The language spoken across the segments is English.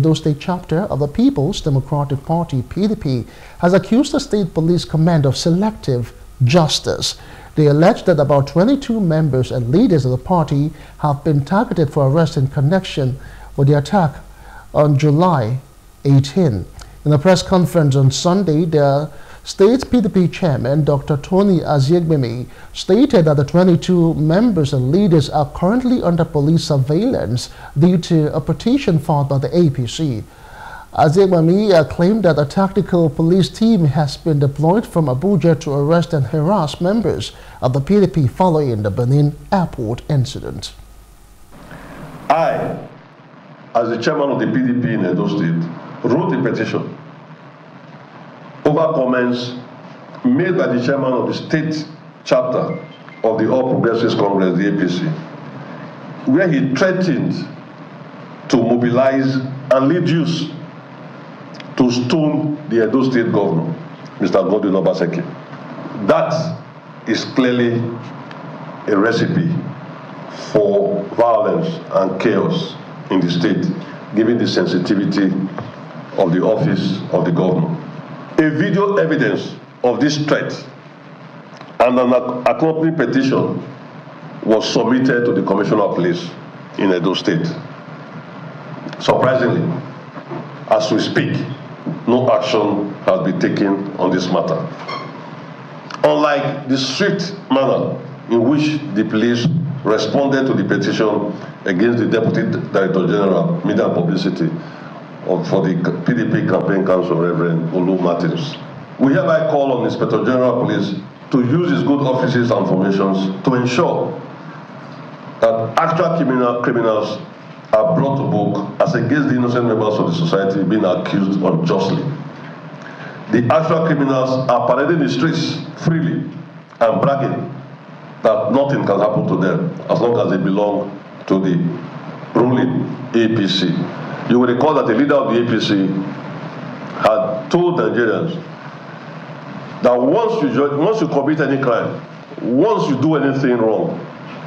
Edo State chapter of the People's Democratic Party, PDP, has accused the state police command of selective justice. They allege that about 22 members and leaders of the party have been targeted for arrest in connection with the attack on July 18. In a press conference on Sunday, the State PDP chairman Dr. Tony Aziegbemi stated that the 22 members and leaders are currently under police surveillance due to a petition filed by the APC. Aziegbemi uh, claimed that a tactical police team has been deployed from Abuja to arrest and harass members of the PDP following the Benin airport incident. I, as the chairman of the PDP in Edo State, wrote a petition over comments made by the chairman of the state chapter of the All Progressives Congress, the APC, where he threatened to mobilize and lead youth to stone the Edo State governor, Mr. Godwin Obaseki. That is clearly a recipe for violence and chaos in the state, given the sensitivity of the office of the governor. A video evidence of this threat and an accompanying petition was submitted to the Commissioner of Police in Edo State. Surprisingly, as we speak, no action has been taken on this matter. Unlike the swift manner in which the police responded to the petition against the Deputy Director General, Media and Publicity, for the PDP Campaign Council, Reverend Olu Martins. We hereby call on Inspector General Police to use his good offices and formations to ensure that actual criminal, criminals are brought to book as against the innocent members of the society being accused unjustly. The actual criminals are parading the streets freely and bragging that nothing can happen to them as long as they belong to the ruling APC. You will recall that the leader of the APC had told Nigerians that once you once you commit any crime, once you do anything wrong,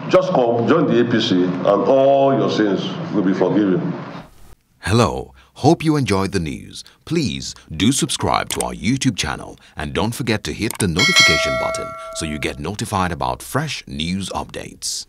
just come, join the APC, and all your sins will be forgiven. Hello. Hope you enjoyed the news. Please do subscribe to our YouTube channel and don't forget to hit the notification button so you get notified about fresh news updates.